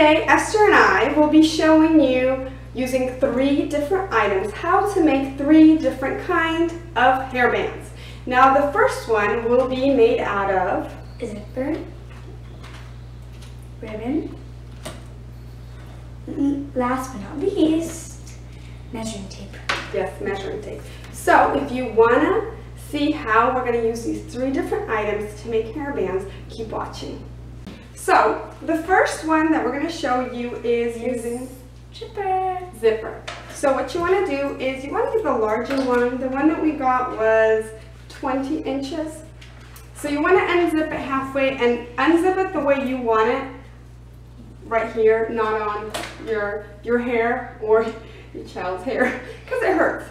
today Esther and I will be showing you using three different items how to make three different kind of hairbands. Now the first one will be made out of zipper, ribbon, last but not least, measuring tape. Yes, measuring tape. So if you want to see how we're going to use these three different items to make hairbands, keep watching. So the first one that we're going to show you is using zipper. Zipper. So what you want to do is you want to get the larger one. The one that we got was 20 inches. So you want to unzip it halfway and unzip it the way you want it right here, not on your your hair or your child's hair because it hurts.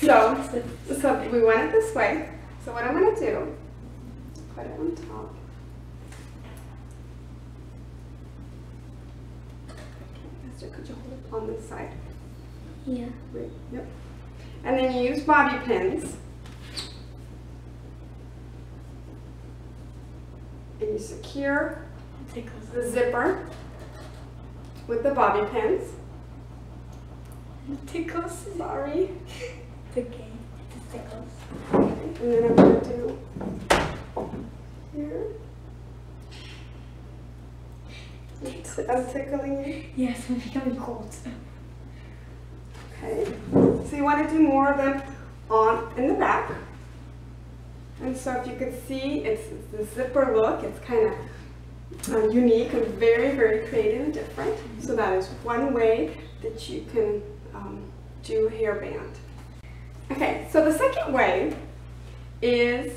So, so we want it this way. So what I'm going to do, put it on top. Could you hold it on this side? Yeah. Right, Yep. And then you use bobby pins. And you secure the zipper with the bobby pins. Tickles. Sorry. It's okay. It tickles. And then I'm gonna do here. I'm tickling you. Yes, I'm becoming cold. Okay. So you want to do more of them on in the back. And so if you can see, it's, it's the zipper look. It's kind of uh, unique and very, very creative and different. So that is one way that you can um, do a hairband. Okay, so the second way is,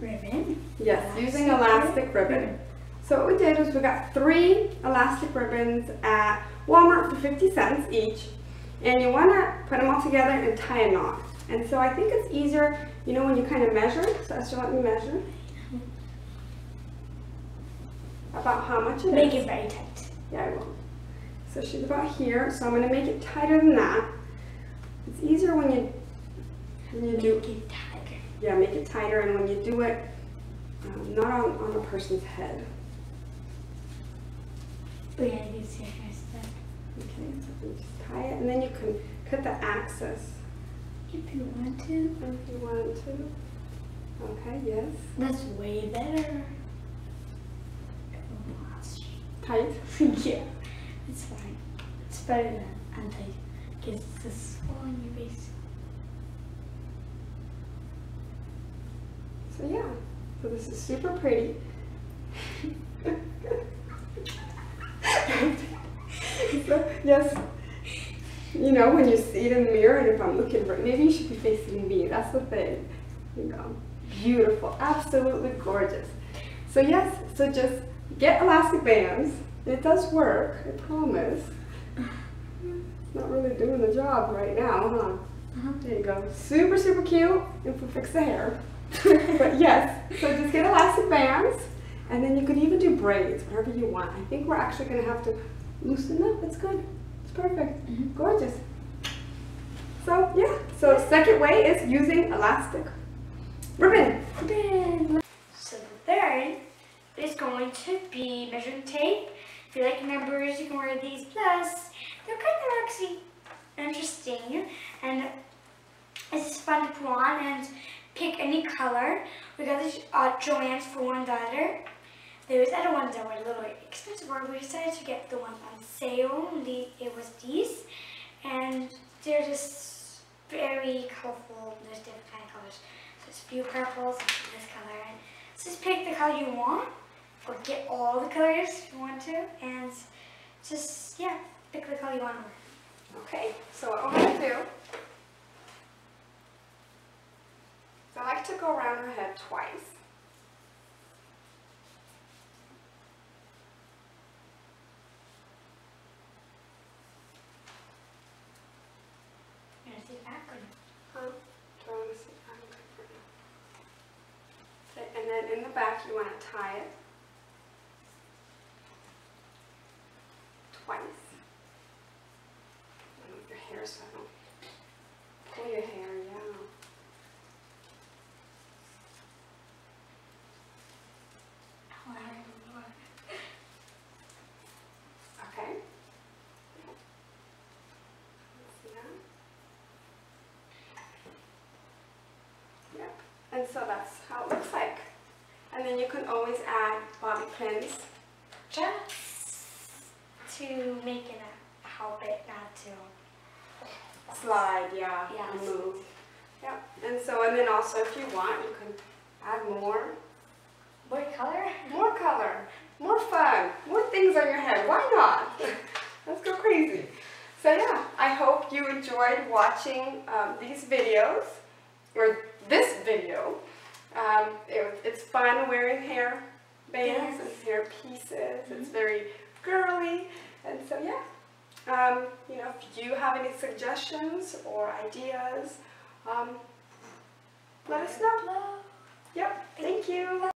Ribbon. yes, using elastic ribbon. So what we did was we got three elastic ribbons at Walmart for 50 cents each. And you want to put them all together and tie a knot. And so I think it's easier, you know, when you kind of measure. So Esther, let me measure. About how much it Make it very tight. Yeah, I will. So she's about here. So I'm going to make it tighter than that. It's easier when you when you do Make it tighter. yeah make it tighter and when you do it um, not on, on a person's head. But yeah, you see her stuff. Okay, so you just tie it and then you can cut the axis If you want to. if you want to. Okay, yes. That's way better. Tight. yeah, it's fine. It's better than untight. Because it's a swell on your base. So yeah, so this is super pretty. so, yes, you know, when you see it in the mirror and if I'm looking right, maybe you should be facing me. That's the thing. You know, beautiful, absolutely gorgeous. So yes, so just get elastic bands. It does work, I promise. It's not really doing the job right now, huh? Uh-huh. There you go. Super, super cute if we fix the hair. but yes, so just get elastic bands and then you could even do braids, whatever you want. I think we're actually going to have to loosen up. It's good. It's perfect. Mhm. Gorgeous. So yeah, so second way is using elastic ribbon. Ribbon. So the third is going to be measuring tape. If you like numbers, you can wear these. Plus, they're kind of actually interesting and it's just fun to put on and pick any color. We got these uh, Joann's for one dollar. Those other ones that were a little expensive, but we decided to get the ones on sale. The, it was these, and they're just very colorful. There's different kind of colors. So there's a few purples this color. And just pick the color you want, or get all the colors if you want to, and just yeah, pick the color you want. Okay, so what we're going to do I like to go around her head twice. and in the back you want to tie it twice. Move your hair so I don't pull your hair, yeah. Okay. Yep. And so that's how it looks like. And then you can always add bobby pins. Just to make it a help it not to. Slide, yeah, Yes. and move. Yeah, and so, and then also if you want, you can add more. More color? More color, more fun, more things on your head. Why not? Let's go crazy. So yeah, I hope you enjoyed watching um, these videos, or this video. Um, it, it's fun wearing hair bands and hair pieces. It's very girly, and so yeah. Um, you know, if you have any suggestions or ideas, um, let us know. Yep, thank you.